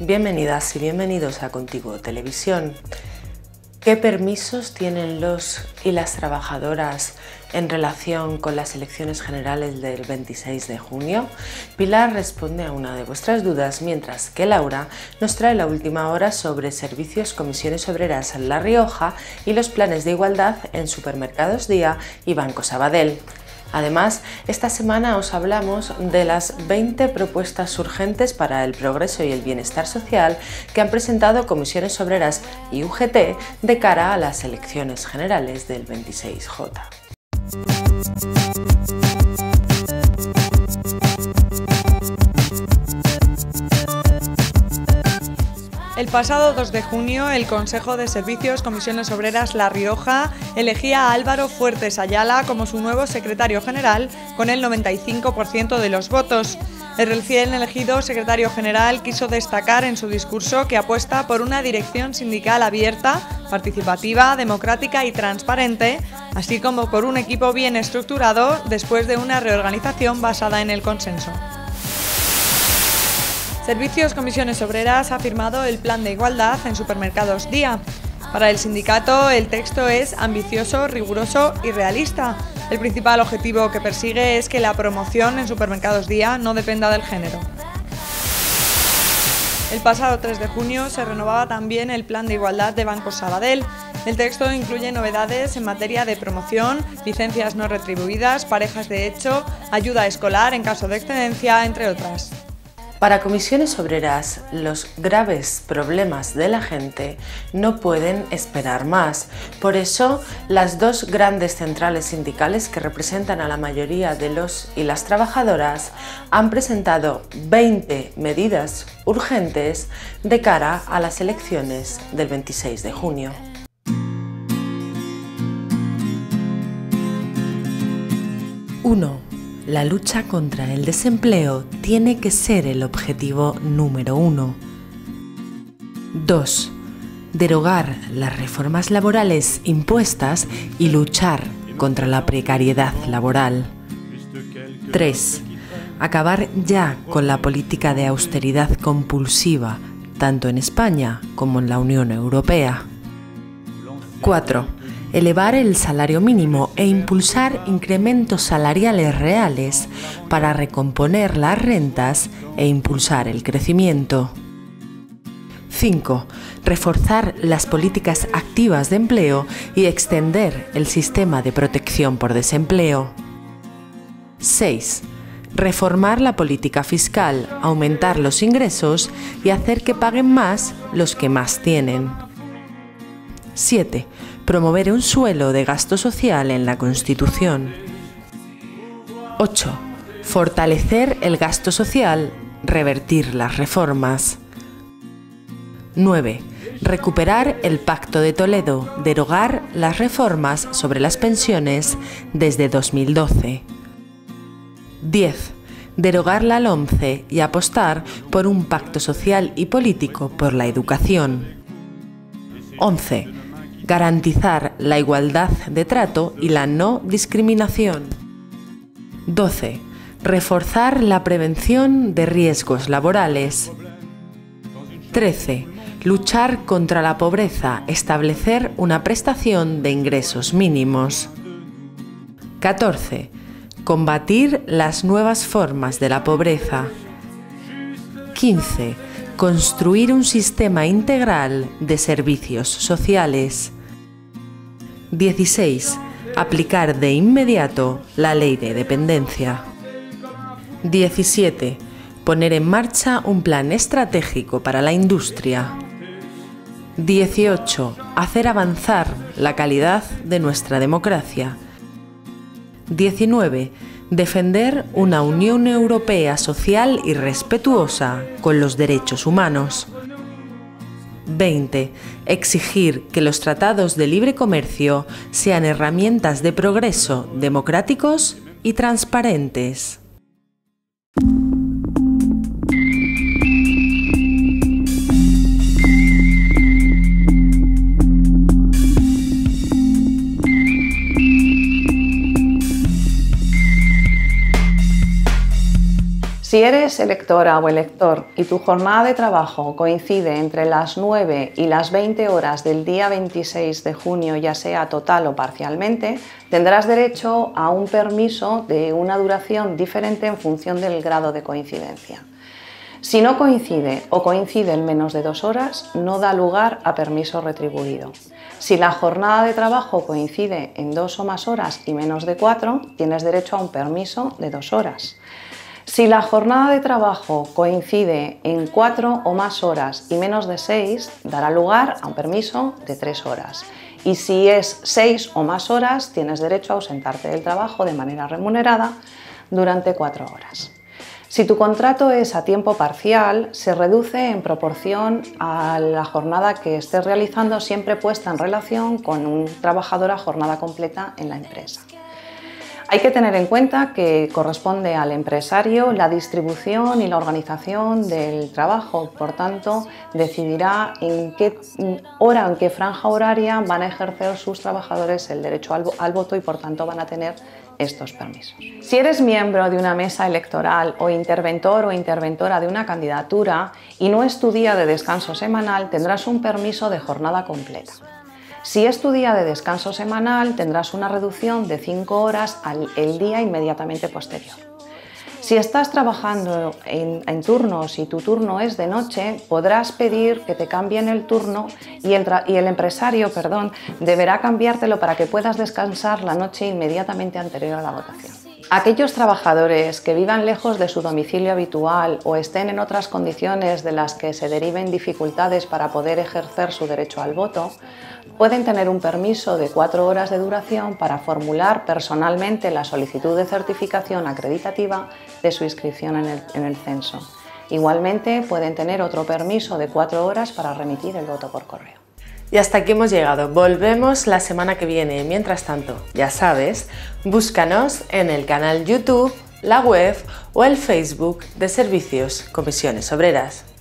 Bienvenidas y bienvenidos a Contigo Televisión. ¿Qué permisos tienen los y las trabajadoras en relación con las elecciones generales del 26 de junio? Pilar responde a una de vuestras dudas, mientras que Laura nos trae la última hora sobre servicios, comisiones obreras en La Rioja y los planes de igualdad en Supermercados Día y Banco Sabadell. Además, esta semana os hablamos de las 20 propuestas urgentes para el progreso y el bienestar social que han presentado comisiones obreras y UGT de cara a las elecciones generales del 26J. El pasado 2 de junio, el Consejo de Servicios Comisiones Obreras La Rioja elegía a Álvaro Fuertes Ayala como su nuevo secretario general con el 95% de los votos. El recién elegido secretario general quiso destacar en su discurso que apuesta por una dirección sindical abierta, participativa, democrática y transparente, así como por un equipo bien estructurado después de una reorganización basada en el consenso. Servicios Comisiones Obreras ha firmado el plan de igualdad en supermercados Día. Para el sindicato el texto es ambicioso, riguroso y realista. El principal objetivo que persigue es que la promoción en supermercados Día no dependa del género. El pasado 3 de junio se renovaba también el plan de igualdad de Banco Sabadell. El texto incluye novedades en materia de promoción, licencias no retribuidas, parejas de hecho, ayuda escolar en caso de excedencia, entre otras. Para comisiones obreras, los graves problemas de la gente no pueden esperar más. Por eso, las dos grandes centrales sindicales que representan a la mayoría de los y las trabajadoras han presentado 20 medidas urgentes de cara a las elecciones del 26 de junio. 1 la lucha contra el desempleo tiene que ser el objetivo número uno. 2. Derogar las reformas laborales impuestas y luchar contra la precariedad laboral. 3. Acabar ya con la política de austeridad compulsiva, tanto en España como en la Unión Europea. 4 elevar el salario mínimo e impulsar incrementos salariales reales para recomponer las rentas e impulsar el crecimiento. 5. Reforzar las políticas activas de empleo y extender el sistema de protección por desempleo. 6. Reformar la política fiscal, aumentar los ingresos y hacer que paguen más los que más tienen. 7 promover un suelo de gasto social en la Constitución. 8. Fortalecer el gasto social, revertir las reformas. 9. Recuperar el Pacto de Toledo, derogar las reformas sobre las pensiones desde 2012. 10. Derogar la LOMCE y apostar por un pacto social y político por la educación. 11 garantizar la igualdad de trato y la no discriminación. 12. Reforzar la prevención de riesgos laborales. 13. Luchar contra la pobreza, establecer una prestación de ingresos mínimos. 14. Combatir las nuevas formas de la pobreza. 15. Construir un sistema integral de servicios sociales. 16. Aplicar de inmediato la ley de dependencia. 17. Poner en marcha un plan estratégico para la industria. 18. Hacer avanzar la calidad de nuestra democracia. 19. Defender una Unión Europea social y respetuosa con los derechos humanos. 20. Exigir que los tratados de libre comercio sean herramientas de progreso democráticos y transparentes. Si eres electora o elector y tu jornada de trabajo coincide entre las 9 y las 20 horas del día 26 de junio, ya sea total o parcialmente, tendrás derecho a un permiso de una duración diferente en función del grado de coincidencia. Si no coincide o coincide en menos de dos horas, no da lugar a permiso retribuido. Si la jornada de trabajo coincide en dos o más horas y menos de cuatro, tienes derecho a un permiso de dos horas. Si la jornada de trabajo coincide en cuatro o más horas y menos de seis, dará lugar a un permiso de tres horas. Y si es seis o más horas, tienes derecho a ausentarte del trabajo de manera remunerada durante cuatro horas. Si tu contrato es a tiempo parcial, se reduce en proporción a la jornada que estés realizando, siempre puesta en relación con un trabajador a jornada completa en la empresa. Hay que tener en cuenta que corresponde al empresario la distribución y la organización del trabajo, por tanto, decidirá en qué hora, en qué franja horaria van a ejercer sus trabajadores el derecho al, voto y, por tanto, van a tener estos permisos. Si eres miembro de una mesa electoral o interventor o interventora de una candidatura y no es tu día de descanso semanal, tendrás un permiso de jornada completa. Si es tu día de descanso semanal, tendrás una reducción de 5 horas al el día inmediatamente posterior. Si estás trabajando en, turnos y tu turno es de noche, podrás pedir que te cambien el turno y el, y el empresario perdón, deberá cambiártelo para que puedas descansar la noche inmediatamente anterior a la votación. Aquellos trabajadores que vivan lejos de su domicilio habitual o estén en otras condiciones de las que se deriven dificultades para poder ejercer su derecho al voto, pueden tener un permiso de cuatro horas de duración para formular personalmente la solicitud de certificación acreditativa de su inscripción en el, en el censo. Igualmente pueden tener otro permiso de cuatro horas para remitir el voto por correo. Y hasta aquí hemos llegado. Volvemos la semana que viene. Mientras tanto, ya sabes, búscanos en el canal YouTube, la web o el Facebook de Servicios Comisiones Obreras.